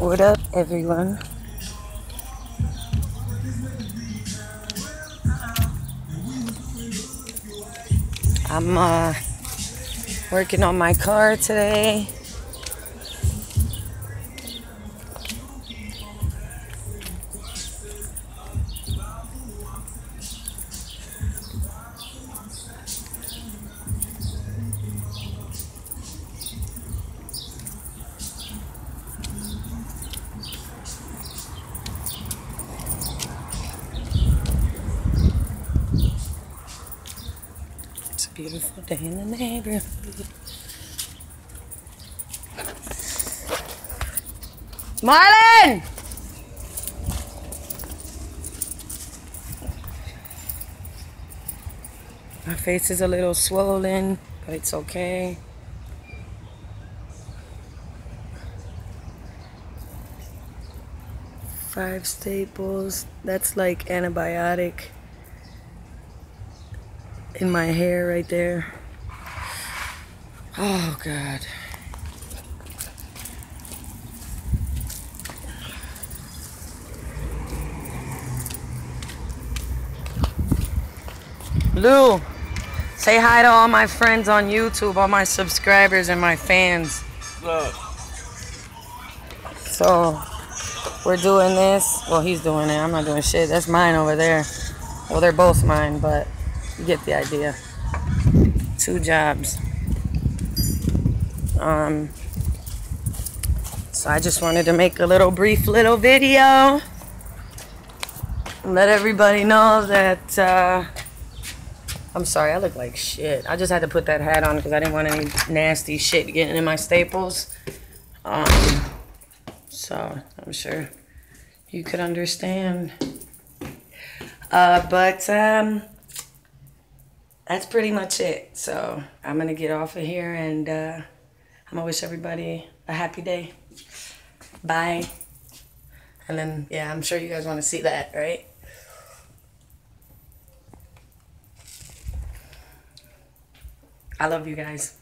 What up, everyone? I'm uh, working on my car today. Beautiful day in the neighborhood. Marlon! My face is a little swollen, but it's okay. Five staples. That's like antibiotic in my hair right there. Oh, God. Lou, say hi to all my friends on YouTube, all my subscribers and my fans. So, we're doing this. Well, he's doing it. I'm not doing shit. That's mine over there. Well, they're both mine, but you get the idea. Two jobs. Um, so I just wanted to make a little brief little video. Let everybody know that, uh, I'm sorry, I look like shit. I just had to put that hat on because I didn't want any nasty shit getting in my staples. Um, so I'm sure you could understand. Uh, but, um, that's pretty much it. So I'm gonna get off of here and uh, I'm gonna wish everybody a happy day. Bye. And then yeah, I'm sure you guys want to see that, right? I love you guys.